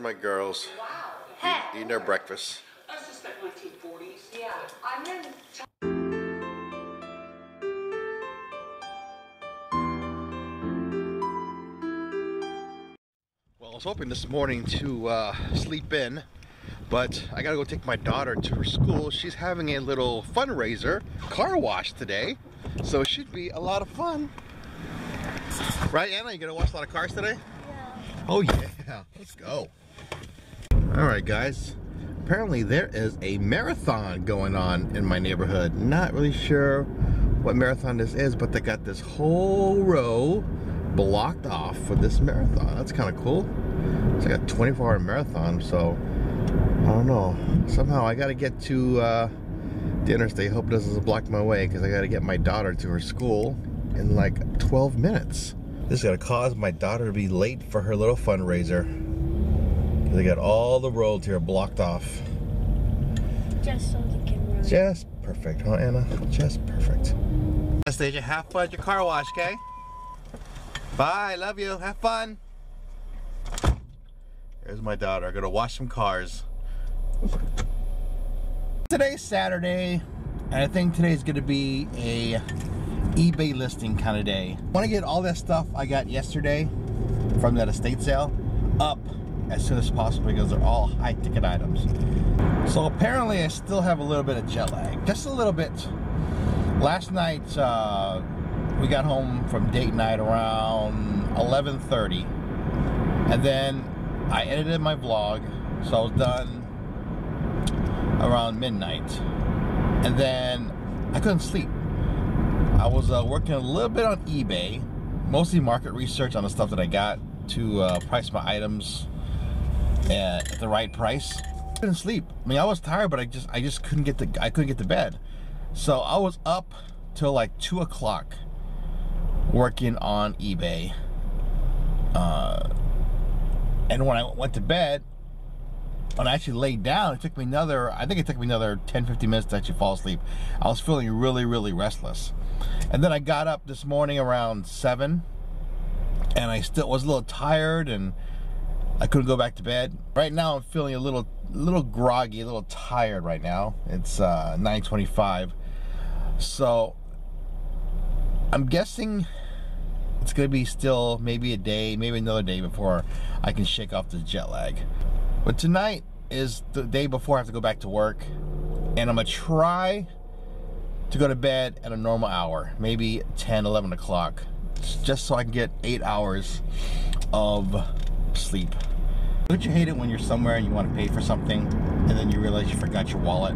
at my girls Hey. eating their breakfast. I suspect 1940s. Yeah, I'm in. Well, I was hoping this morning to uh, sleep in, but I gotta go take my daughter to her school. She's having a little fundraiser, car wash today, so it should be a lot of fun. Right, Anna? You gonna wash a lot of cars today? Yeah. Oh yeah, let's go. All right, guys. Apparently there is a marathon going on in my neighborhood. Not really sure what marathon this is, but they got this whole row blocked off for this marathon. That's kind of cool. It's like a 24 hour marathon, so I don't know. Somehow I gotta get to uh, the interstate. Hope this doesn't block my way because I gotta get my daughter to her school in like 12 minutes. This is gonna cause my daughter to be late for her little fundraiser. They got all the roads here blocked off. Just so the camera. Just perfect, huh, Anna? Just perfect. Anastasia, have fun at your car wash, okay? Bye, love you. Have fun. There's my daughter. I'm gonna wash some cars. Today's Saturday, and I think today's gonna be a eBay listing kind of day. Want to get all that stuff I got yesterday from that estate sale up as soon as possible because they're all high ticket items. So apparently I still have a little bit of jet lag, just a little bit. Last night uh, we got home from date night around 11:30, and then I edited my vlog, so I was done around midnight, and then I couldn't sleep. I was uh, working a little bit on eBay, mostly market research on the stuff that I got to uh, price my items at the right price. Couldn't sleep. I mean, I was tired, but I just I just couldn't get the I couldn't get to bed. So I was up till like two o'clock working on eBay. Uh, and when I went to bed, when I actually laid down, it took me another, I think it took me another 10, 15 minutes to actually fall asleep. I was feeling really, really restless. And then I got up this morning around 7, and I still was a little tired, and I couldn't go back to bed. Right now, I'm feeling a little, little groggy, a little tired right now. It's uh, 9:25, so I'm guessing it's gonna be still maybe a day, maybe another day before I can shake off the jet lag. But tonight is the day before I have to go back to work, and I'm gonna try to go to bed at a normal hour, maybe 10, 11 o'clock, just so I can get eight hours of sleep. Don't you hate it when you're somewhere and you want to pay for something and then you realize you forgot your wallet?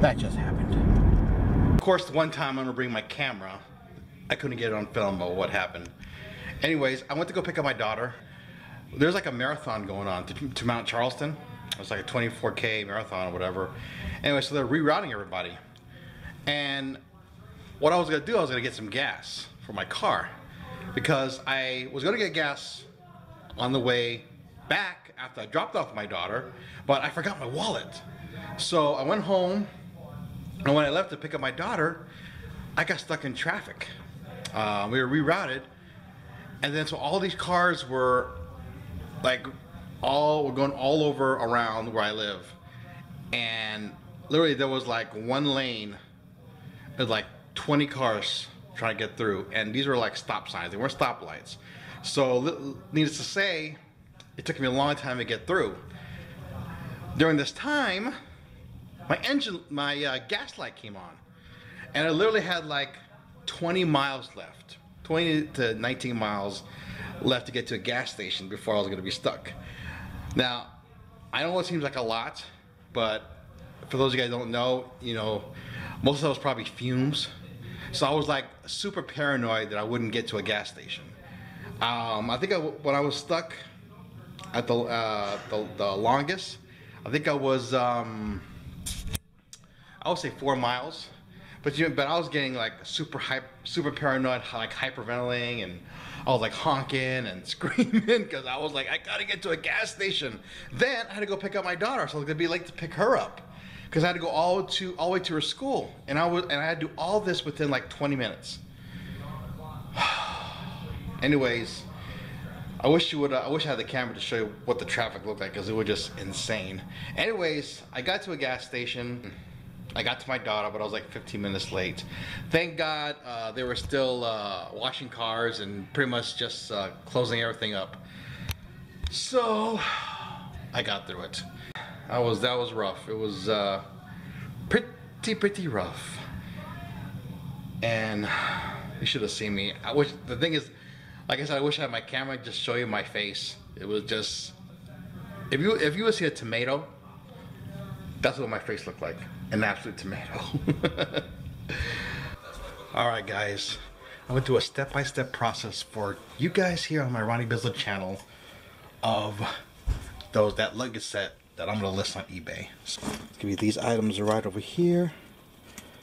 That just happened. Of course, one time I'm gonna bring my camera, I couldn't get it on film of what happened. Anyways, I went to go pick up my daughter. There's like a marathon going on to, to Mount Charleston. It's like a 24K marathon or whatever. Anyway, so they're rerouting everybody. And what I was gonna do, I was gonna get some gas for my car because I was gonna get gas on the way back after I dropped off my daughter, but I forgot my wallet. So I went home, and when I left to pick up my daughter, I got stuck in traffic. Uh, we were rerouted, and then so all these cars were like all were going all over around where I live, and literally there was like one lane with like 20 cars trying to get through, and these were like stop signs. They weren't stoplights. So needless to say, it took me a long time to get through. During this time, my engine, my uh, gas light came on, and I literally had like 20 miles left, 20 to 19 miles left to get to a gas station before I was going to be stuck. Now, I know it seems like a lot, but for those of you guys don't know, you know, most of that was probably fumes. So I was like super paranoid that I wouldn't get to a gas station. Um, I think I, when I was stuck at the, uh, the the longest, I think I was um, I would say four miles. But you, but I was getting like super hype, super paranoid, like hyperventilating, and I was like honking and screaming because I was like, I gotta get to a gas station. Then I had to go pick up my daughter, so I was gonna be late to pick her up because I had to go all to all the way to her school, and I was and I had to do all this within like 20 minutes. Anyways, I wish you would. I wish I had the camera to show you what the traffic looked like because it was just insane. Anyways, I got to a gas station. I got to my daughter, but I was like 15 minutes late. Thank God uh, they were still uh, washing cars and pretty much just uh, closing everything up. So I got through it. That was that was rough. It was uh, pretty pretty rough. And you should have seen me. I wish the thing is, like I said, I wish I had my camera just show you my face. It was just if you if you would see a tomato, that's what my face looked like. An absolute tomato. All right, guys. I went through a step-by-step process for you guys here on my Ronnie Bizzle channel of those that luggage set that I'm gonna list on eBay. So, give you these items right over here.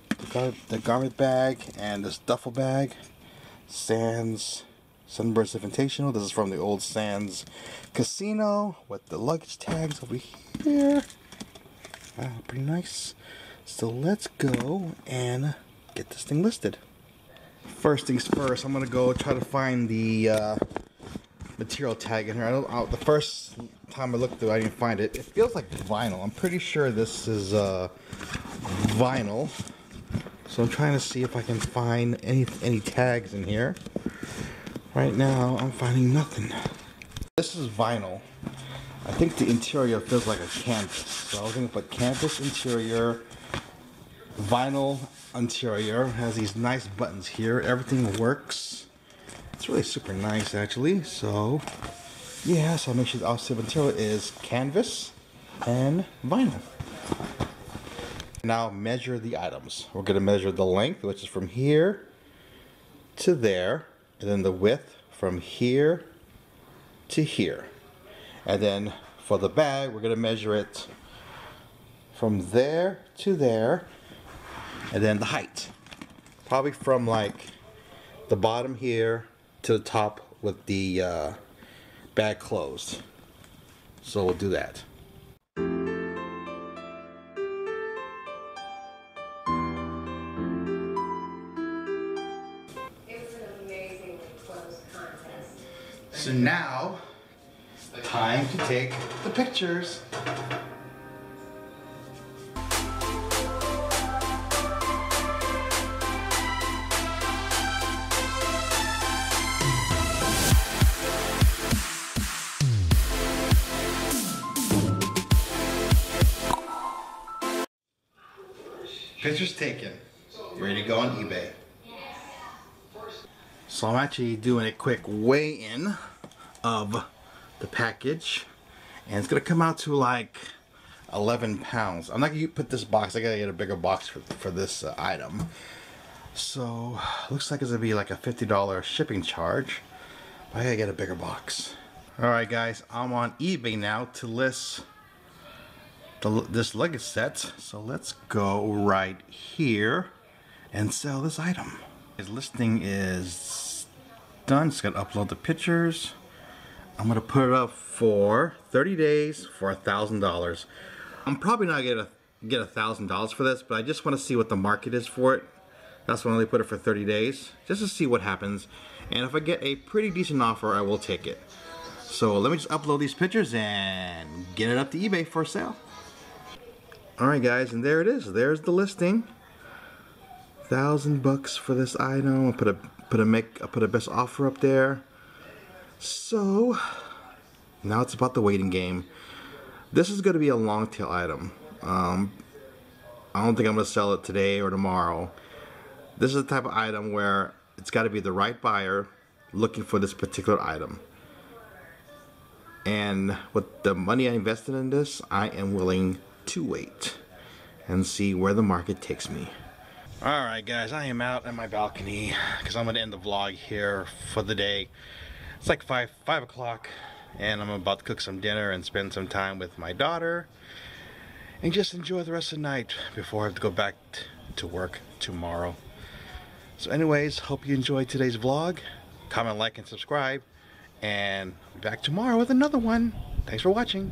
The, gar the garment bag and this duffel bag. Sands Sunburst Invitational. This is from the old Sands Casino with the luggage tags over here. Ah, pretty nice. So let's go and get this thing listed. First things first, I'm gonna go try to find the uh, material tag in here. I don't. I, the first time I looked through, I didn't find it. It feels like vinyl. I'm pretty sure this is uh, vinyl. So I'm trying to see if I can find any any tags in here. Right now, I'm finding nothing. This is vinyl. I think the interior feels like a canvas. So I was gonna put canvas interior, vinyl interior. Has these nice buttons here. Everything works. It's really super nice actually. So yeah, so I'll make sure the outside material is canvas and vinyl. Now measure the items. We're gonna measure the length, which is from here to there, and then the width from here to here. And then for the bag, we're gonna measure it from there to there, and then the height. Probably from like the bottom here to the top with the uh, bag closed. So we'll do that. It was an amazingly close contest. So now, time to take the pictures. Pictures taken. Ready to go on eBay. So I'm actually doing a quick weigh-in of the package. And it's gonna come out to like 11 pounds. I'm not gonna put this box, I gotta get a bigger box for, for this uh, item. So, looks like it's gonna be like a $50 shipping charge. But I gotta get a bigger box. Alright guys, I'm on eBay now to list the, this luggage set. So let's go right here and sell this item. His listing is done. Just gotta upload the pictures. I'm gonna put it up for 30 days for a thousand dollars. I'm probably not gonna get a thousand dollars for this, but I just want to see what the market is for it. That's why I only put it for 30 days, just to see what happens. And if I get a pretty decent offer, I will take it. So let me just upload these pictures and get it up to eBay for sale. Alright guys, and there it is. There's the listing. Thousand bucks for this item. I put a put a make I put a best offer up there. So now it's about the waiting game. This is gonna be a long tail item. Um, I don't think I'm gonna sell it today or tomorrow. This is the type of item where it's got to be the right buyer looking for this particular item. And with the money I invested in this, I am willing to wait and see where the market takes me. Alright guys, I am out on my balcony because I'm going to end the vlog here for the day. It's like 5, 5 o'clock and I'm about to cook some dinner and spend some time with my daughter and just enjoy the rest of the night before I have to go back to work tomorrow. So anyways, hope you enjoyed today's vlog. Comment, like, and subscribe. And be back tomorrow with another one. Thanks for watching.